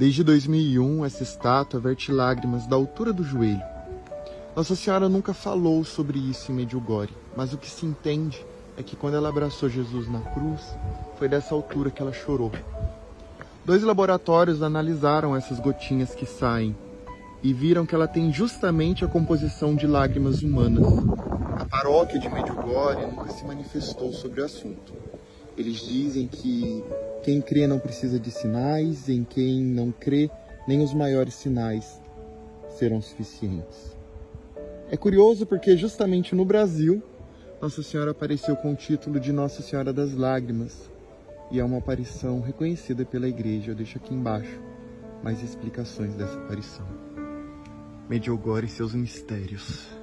Desde 2001, essa estátua verte lágrimas da altura do joelho. Nossa Senhora nunca falou sobre isso em Medjugorje, mas o que se entende é que quando ela abraçou Jesus na cruz, foi dessa altura que ela chorou. Dois laboratórios analisaram essas gotinhas que saem e viram que ela tem justamente a composição de lágrimas humanas. A paróquia de Medjugorje nunca se manifestou sobre o assunto. Eles dizem que quem crê não precisa de sinais, em quem não crê, nem os maiores sinais serão suficientes. É curioso porque justamente no Brasil, Nossa Senhora apareceu com o título de Nossa Senhora das Lágrimas, e é uma aparição reconhecida pela igreja. Eu deixo aqui embaixo mais explicações dessa aparição. Medjugorje e seus mistérios.